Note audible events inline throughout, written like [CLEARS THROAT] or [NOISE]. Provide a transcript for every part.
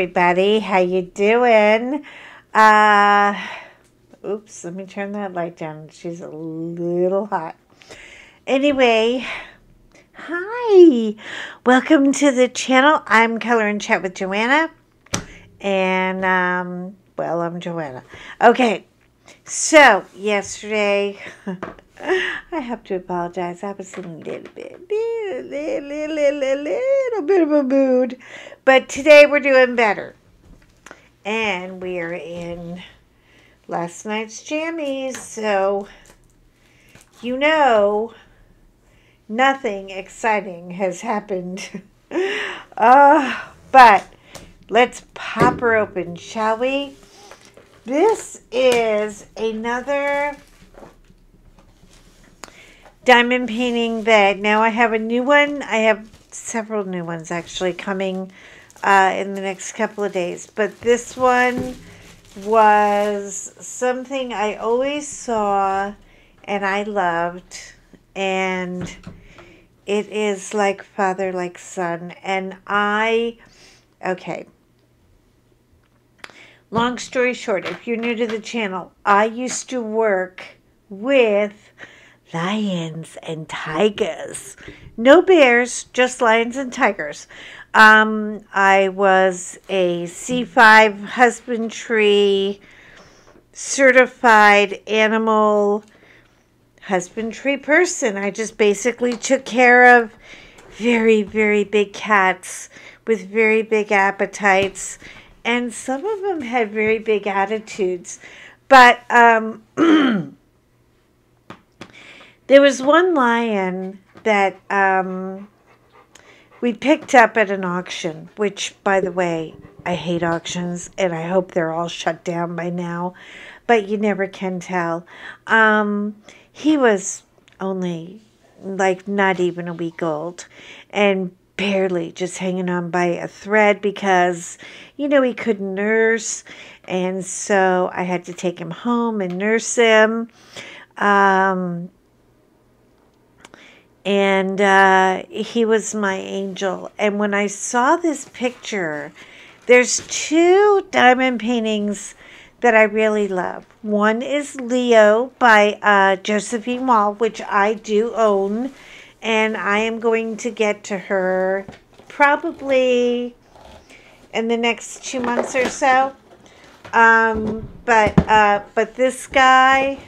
everybody. How you doing? Uh, oops, let me turn that light down. She's a little hot. Anyway, hi. Welcome to the channel. I'm Color and Chat with Joanna. And, um, well, I'm Joanna. Okay, so yesterday... [LAUGHS] [LAUGHS] I have to apologize. I was in a little bit, little, little, little, little bit of a mood. But today we're doing better. And we are in last night's jammies. So, you know, nothing exciting has happened. [LAUGHS] uh, but let's pop her open, shall we? This is another diamond painting that now I have a new one. I have several new ones actually coming uh, in the next couple of days. But this one was something I always saw and I loved. And it is like father, like son. And I, okay. Long story short, if you're new to the channel, I used to work with lions and tigers. No bears, just lions and tigers. Um, I was a C5 husbandry certified animal husbandry person. I just basically took care of very, very big cats with very big appetites. And some of them had very big attitudes. But um, [CLEARS THROAT] There was one lion that um, we picked up at an auction, which, by the way, I hate auctions and I hope they're all shut down by now, but you never can tell. Um, he was only like not even a week old and barely just hanging on by a thread because, you know, he couldn't nurse. And so I had to take him home and nurse him. Um, and uh, he was my angel. And when I saw this picture, there's two diamond paintings that I really love. One is Leo by uh, Josephine Wall, which I do own, and I am going to get to her probably in the next two months or so. Um, but uh, but this guy,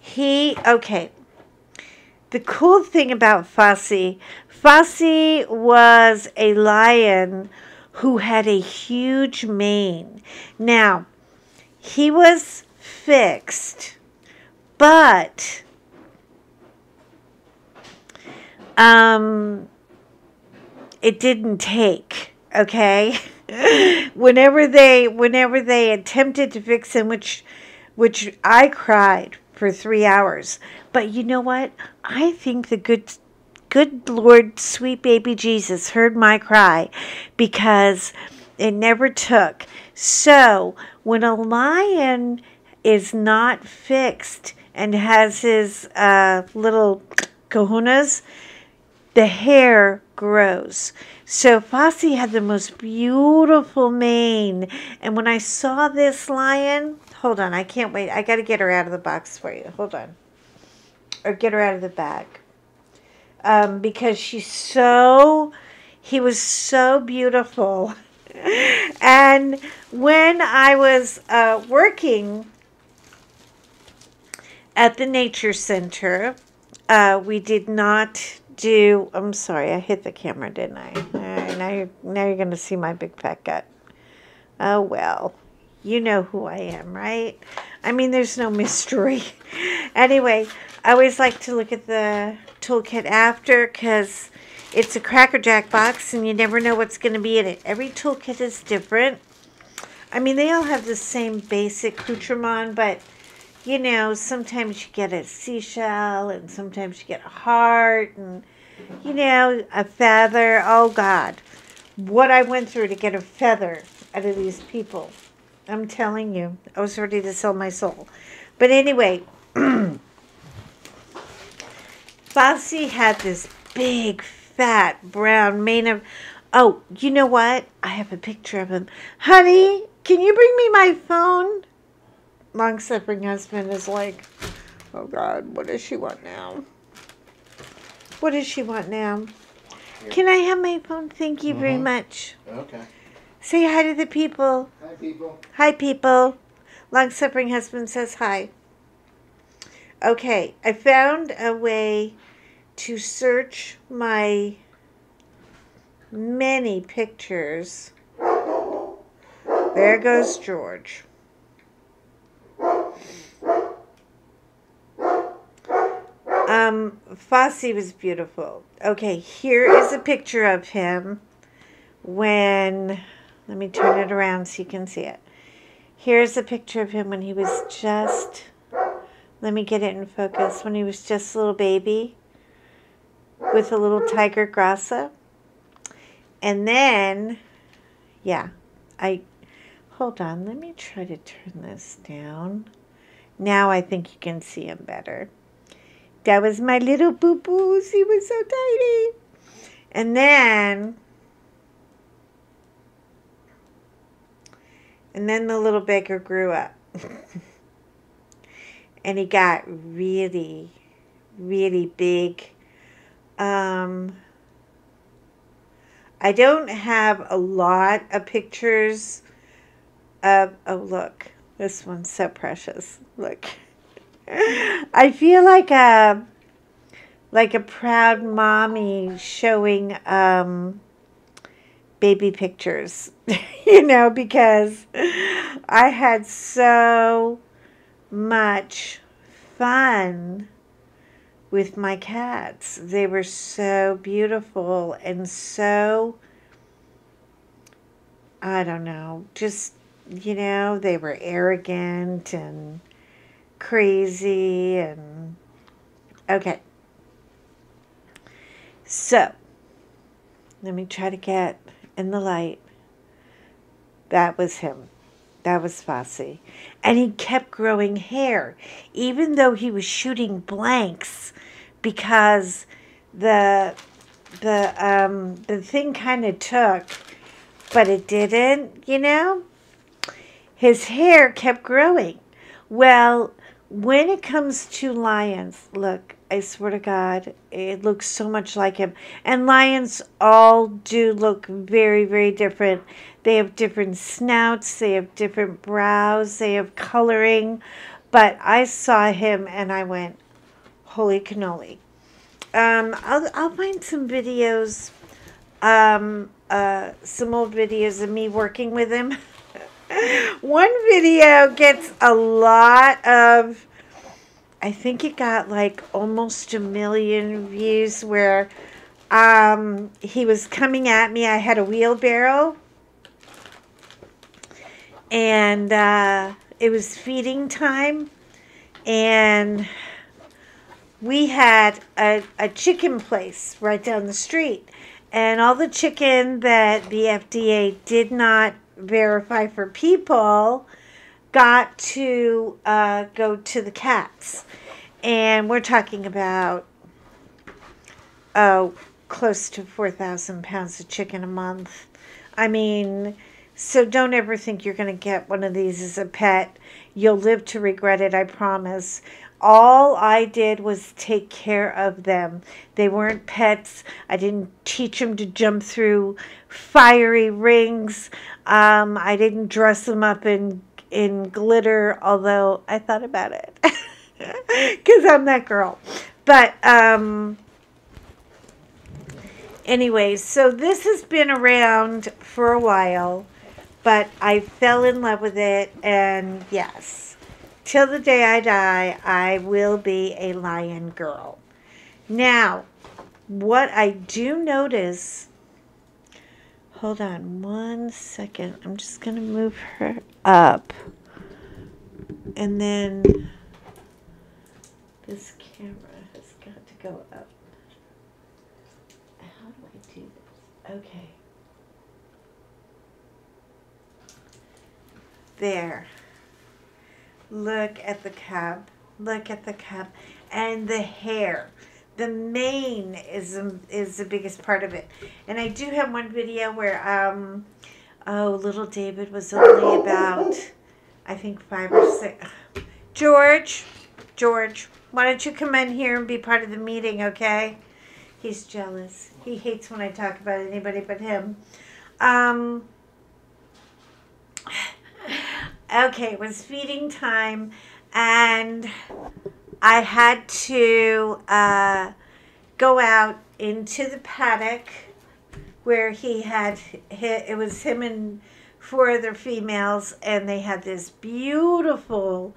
he okay the cool thing about Fosse, Fosse was a lion who had a huge mane. Now, he was fixed, but um, it didn't take. Okay, [LAUGHS] whenever they whenever they attempted to fix him, which which I cried for three hours. But you know what? I think the good good Lord, sweet baby Jesus, heard my cry because it never took. So when a lion is not fixed and has his uh, little kahunas, the hair grows. So Fosse had the most beautiful mane. And when I saw this lion, hold on, I can't wait. I got to get her out of the box for you. Hold on or get her out of the bag. Um, because she's so, he was so beautiful. [LAUGHS] and when I was uh, working at the Nature Center, uh, we did not do, I'm sorry, I hit the camera, didn't I? Now you're, now you're going to see my big fat gut. Oh, well, you know who I am, right? I mean, there's no mystery. [LAUGHS] anyway, I always like to look at the toolkit after because it's a Cracker Jack box and you never know what's going to be in it. Every toolkit is different. I mean, they all have the same basic accoutrement, but, you know, sometimes you get a seashell and sometimes you get a heart and, you know, a feather. Oh, God. What I went through to get a feather out of these people. I'm telling you, I was ready to sell my soul. But anyway, [CLEARS THROAT] Fosse had this big, fat, brown mane of. Oh, you know what? I have a picture of him. Honey, can you bring me my phone? Long suffering husband is like, oh God, what does she want now? What does she want now? Can I have my phone? Thank you very Mhm. much. Okay. Say hi to the people. Hi, people. Hi, people. Long suffering husband says hi. Okay, I found a way to search my many pictures. There goes George. Um, Fosse was beautiful. Okay, here is a picture of him when. Let me turn it around so you can see it. Here's a picture of him when he was just. Let me get it in focus. When he was just a little baby with a little tiger grassa. And then, yeah, I. Hold on, let me try to turn this down. Now I think you can see him better. That was my little boo boos. He was so tiny. And then, and then the little beggar grew up. [LAUGHS] and he got really, really big. Um, I don't have a lot of pictures of, oh, look, this one's so precious. Look. [LAUGHS] I feel like a like a proud mommy showing um, baby pictures, [LAUGHS] you know, because I had so much fun with my cats. They were so beautiful and so I don't know, just you know, they were arrogant and crazy and okay. So, let me try to get in the light. That was him. That was Fosse. And he kept growing hair, even though he was shooting blanks because the the um the thing kind of took, but it didn't, you know? His hair kept growing. Well, when it comes to lions, look, I swear to God, it looks so much like him. And lions all do look very, very different. They have different snouts, they have different brows, they have coloring. But I saw him and I went, holy cannoli. Um, I'll, I'll find some videos, um, uh, some old videos of me working with him. [LAUGHS] One video gets a lot of, I think it got like almost a million views where um, he was coming at me. I had a wheelbarrow and uh, it was feeding time. And we had a, a chicken place right down the street. And all the chicken that the FDA did not verify for people got to uh, go to the cats. And we're talking about, oh, close to 4,000 pounds of chicken a month. I mean, so don't ever think you're going to get one of these as a pet. You'll live to regret it, I promise. All I did was take care of them. They weren't pets. I didn't teach them to jump through fiery rings. Um, I didn't dress them up in in glitter, although I thought about it [LAUGHS] because I'm that girl. But um, anyway, so this has been around for a while, but I fell in love with it, and yes, till the day I die, I will be a lion girl. Now, what I do notice, hold on one second, I'm just going to move her up, and then this camera has got to go up. How do I do this? Okay. There. Look at the cub. Look at the cub. And the hair. The mane is is the biggest part of it. And I do have one video where um oh little David was only about I think five or six. George, George, why don't you come in here and be part of the meeting, okay? He's jealous. He hates when I talk about anybody but him. Um, [SIGHS] okay, it was feeding time, and I had to uh, go out into the paddock where he had hit, it was him and four other females, and they had this beautiful,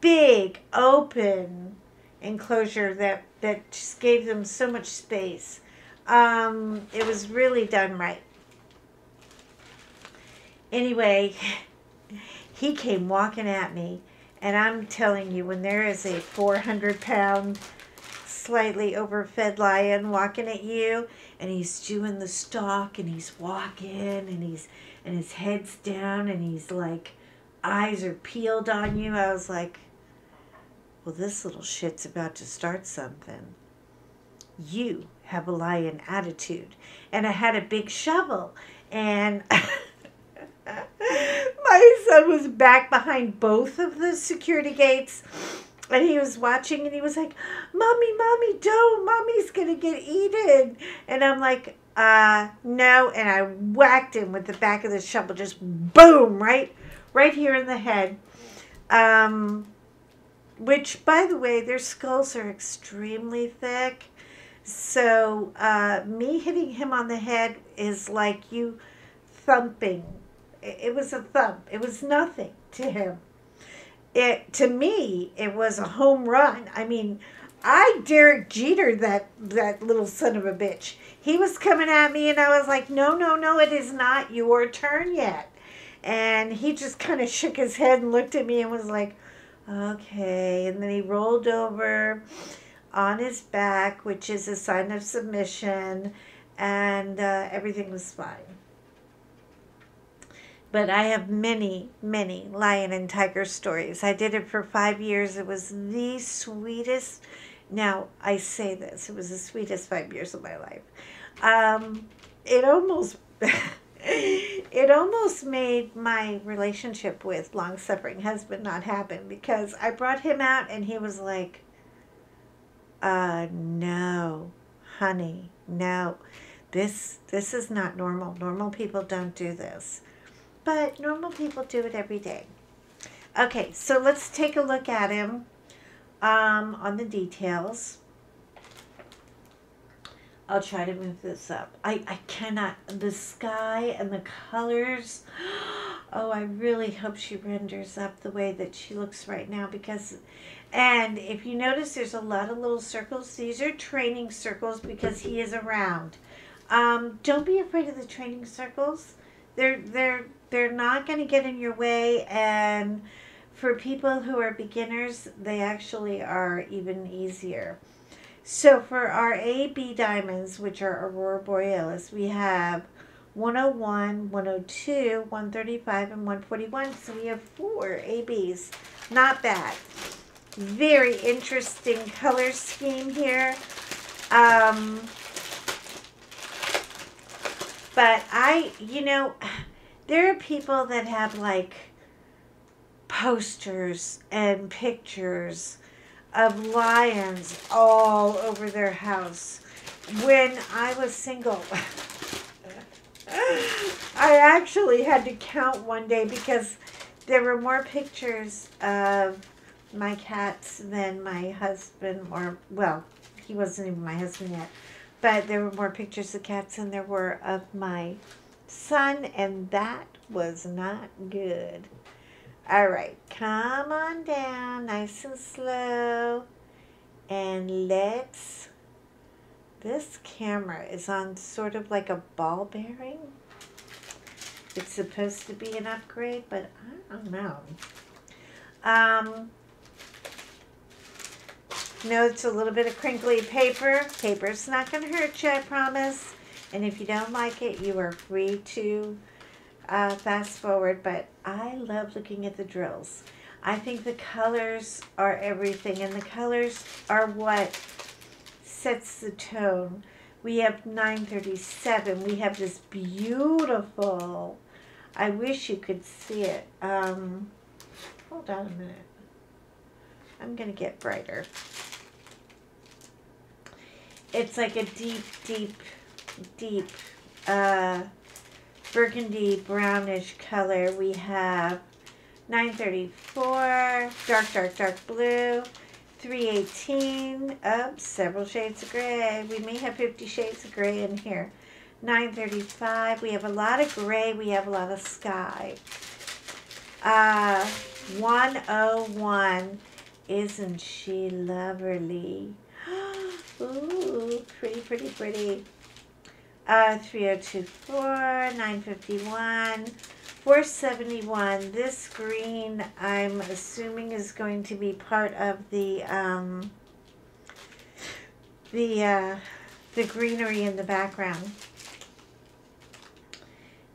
big, open enclosure that that just gave them so much space. Um, it was really done right. Anyway, [LAUGHS] he came walking at me, and I'm telling you, when there is a 400 pound, slightly overfed lion walking at you, and he's chewing the stalk, and he's walking, and he's and his head's down, and he's like, eyes are peeled on you. I was like, well, this little shit's about to start something. You have a lion attitude. And I had a big shovel. And [LAUGHS] my son was back behind both of the security gates. And he was watching and he was like, Mommy, Mommy, don't. Mommy's going to get eaten. And I'm like, uh, no. And I whacked him with the back of the shovel, just boom, right, right here in the head. Um, which, by the way, their skulls are extremely thick. So, uh, me hitting him on the head is like you thumping. It was a thump. It was nothing to him. It to me, it was a home run. I mean, I Derek Jeter that that little son of a bitch. He was coming at me, and I was like, "No, no, no! It is not your turn yet." And he just kind of shook his head and looked at me and was like, Okay, and then he rolled over on his back, which is a sign of submission, and uh, everything was fine. But I have many, many lion and tiger stories. I did it for five years. It was the sweetest. Now, I say this, it was the sweetest five years of my life. Um, it almost. [LAUGHS] it almost made my relationship with long suffering husband not happen because I brought him out and he was like, uh, no, honey, no. This this is not normal. Normal people don't do this. But normal people do it every day. Okay, so let's take a look at him um, on the details. I'll try to move this up. I, I cannot. The sky and the colors. [GASPS] Oh, I really hope she renders up the way that she looks right now because, and if you notice, there's a lot of little circles. These are training circles because he is around. Um, don't be afraid of the training circles. They're they're they're not going to get in your way and for people who are beginners, they actually are even easier. So for our AB diamonds, which are Aurora Borealis, we have 101, 102, 135, and 141. So we have four ABs. Not bad. Very interesting color scheme here. Um, but I, you know, there are people that have like posters and pictures of lions all over their house. When I was single, [LAUGHS] I actually had to count one day because there were more pictures of my cats than my husband, or, well, he wasn't even my husband yet, but there were more pictures of cats than there were of my son, and that was not good. All right, come on down nice and slow. And let's, this camera is on sort of like a ball bearing. It's supposed to be an upgrade, but I don't know. Um, no, it's a little bit of crinkly paper. Paper's not going to hurt you, I promise. And if you don't like it, you are free to uh, fast forward, but I love looking at the drills. I think the colors are everything, and the colors are what sets the tone. We have 937. We have this beautiful, I wish you could see it. Um, hold on a minute. I'm going to get brighter. It's like a deep, deep, deep uh, burgundy brownish color. We have 934, dark, dark, dark blue, 318, up several shades of gray. We may have 50 shades of gray in here. 935, we have a lot of gray, we have a lot of sky. Uh, 101, isn't she lovely? [GASPS] Ooh, pretty, pretty, pretty. Uh, 3024, 951, 471. This green, I'm assuming, is going to be part of the, um, the, uh, the greenery in the background.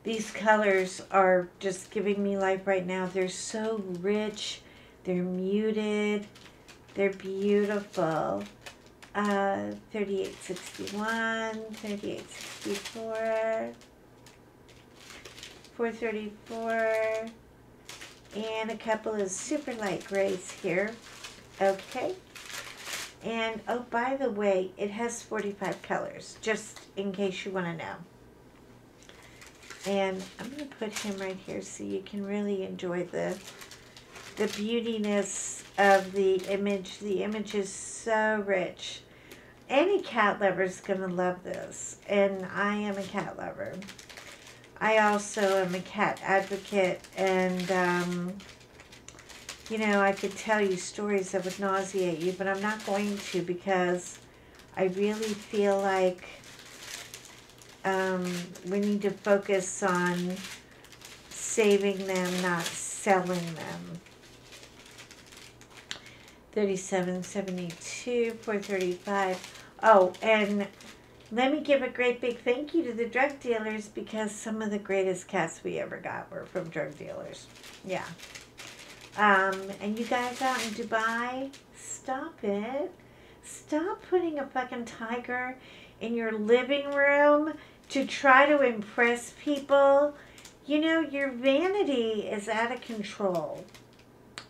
These colors are just giving me life right now. They're so rich. They're muted. They're beautiful. Uh, 3861, 3864. 434 and a couple of super light grays here okay and oh by the way it has 45 colors just in case you want to know and I'm going to put him right here so you can really enjoy the the beautiness of the image. The image is so rich. Any cat lover is going to love this and I am a cat lover. I also am a cat advocate, and um, you know, I could tell you stories that would nauseate you, but I'm not going to because I really feel like um, we need to focus on saving them, not selling them. 37, 72, 435. Oh, and let me give a great big thank you to the drug dealers because some of the greatest cats we ever got were from drug dealers. Yeah. Um, and you guys out in Dubai, stop it. Stop putting a fucking tiger in your living room to try to impress people. You know, your vanity is out of control.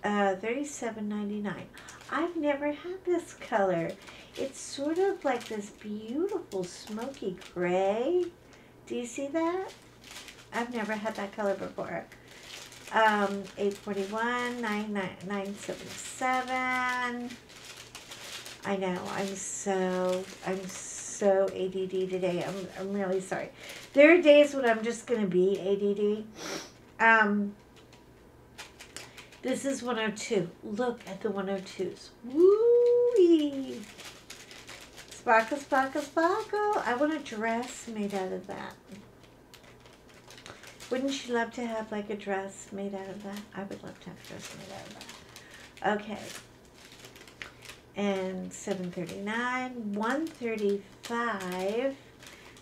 Uh, Thirty-seven ninety-nine. I've never had this color. It's sort of like this beautiful smoky gray. Do you see that? I've never had that color before. Um, 841, 977. I know, I'm so, I'm so ADD today. I'm, I'm really sorry. There are days when I'm just going to be ADD. Um, this is 102. Look at the 102s. Woo! Sparkle, sparkle, sparkle. I want a dress made out of that. Wouldn't you love to have like a dress made out of that? I would love to have a dress made out of that. Okay. And 739, 135.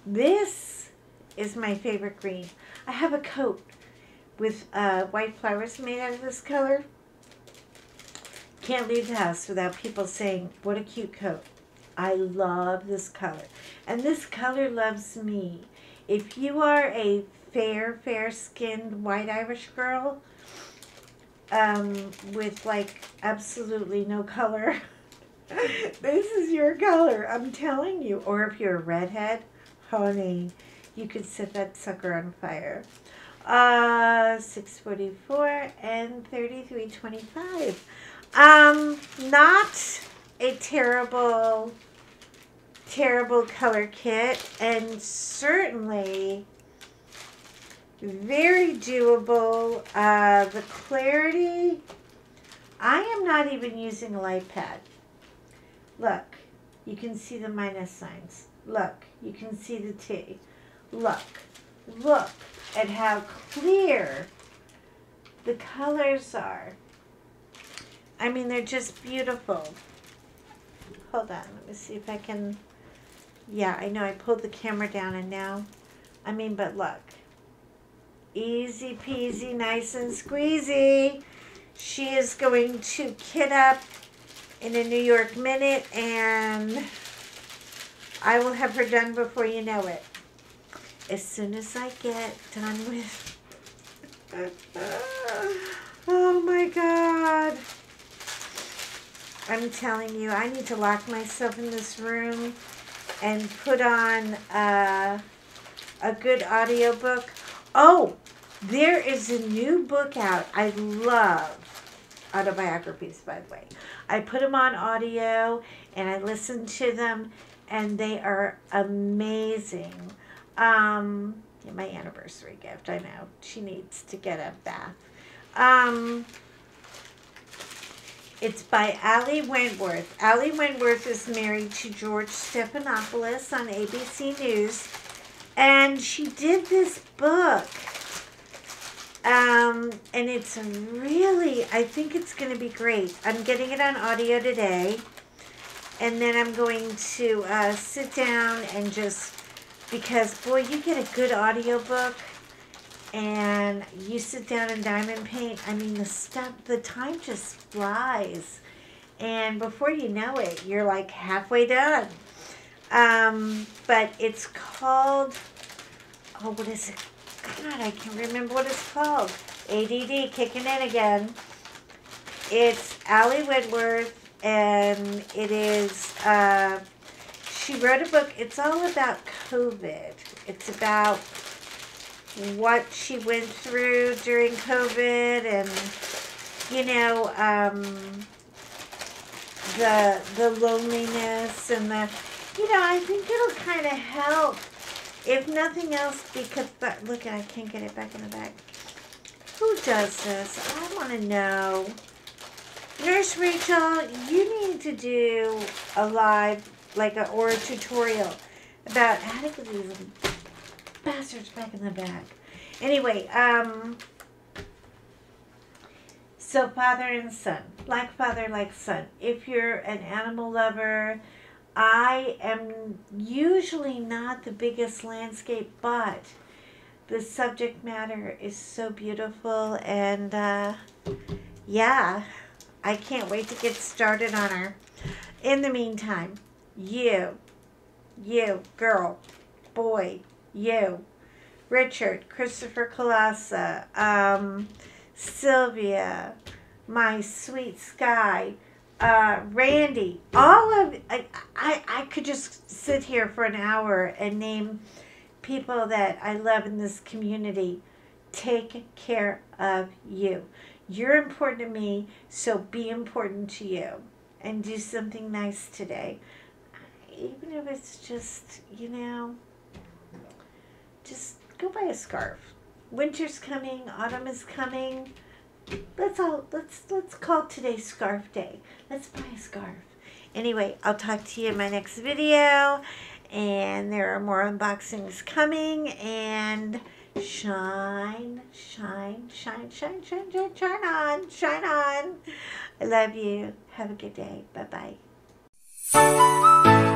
This is my favorite green. I have a coat with uh, white flowers made out of this color. Can't leave the house without people saying, what a cute coat. I love this color. And this color loves me. If you are a fair, fair-skinned white Irish girl um, with like absolutely no color, [LAUGHS] this is your color. I'm telling you. Or if you're a redhead, honey, you could set that sucker on fire. Uh, 644 and 3325. Um, not a terrible terrible color kit and certainly very doable. Uh, the clarity, I am not even using a light pad. Look, you can see the minus signs. Look, you can see the T. Look, look at how clear the colors are. I mean, they're just beautiful. Hold on, let me see if I can yeah, I know I pulled the camera down and now, I mean, but look. Easy peasy, nice and squeezy. She is going to kit up in a New York minute and I will have her done before you know it. As soon as I get done with. [LAUGHS] oh my God. I'm telling you, I need to lock myself in this room and put on uh, a good audiobook. Oh, there is a new book out. I love autobiographies, by the way. I put them on audio and I listen to them, and they are amazing. Um, yeah, my anniversary gift. I know she needs to get a bath. Um, it's by Ali Wentworth. Ali Wentworth is married to George Stephanopoulos on ABC News, and she did this book um, and it's really, I think it's going to be great. I'm getting it on audio today. And then I'm going to uh, sit down and just, because boy, you get a good audiobook and you sit down and diamond paint. I mean, the stuff, the time just flies. And before you know it, you're like halfway done. Um, but it's called, oh, what is it God, I can't remember what it's called. ADD kicking in again. It's Ali Wentworth, and it is, uh, she wrote a book. It's all about COVID. It's about what she went through during COVID and, you know, um, the, the loneliness and the, you know, I think it'll kind of help if nothing else, because, but look, I can't get it back in the bag. Who does this? I want to know. Nurse Rachel, you need to do a live, like a, or a tutorial about how to get these bastards back in the bag. Anyway, um, so father and son, like father, like son. If you're an animal lover, I am usually not the biggest landscape, but the subject matter is so beautiful and uh, yeah, I can't wait to get started on her. In the meantime, you, you, girl, boy, you, Richard, Christopher Colassa, um, Sylvia, my sweet Sky, uh, Randy, all of I, I I could just sit here for an hour and name people that I love in this community. Take care of you. You're important to me, so be important to you. And do something nice today. Even if it's just, you know, just go buy a scarf. Winter's coming, autumn is coming. Let's all let's let's call today scarf day. Let's buy a scarf. Anyway i'll talk to you in my next video. And there are more unboxings coming. And shine shine shine shine shine shine shine on shine on. I love you. Have a good day. Bye bye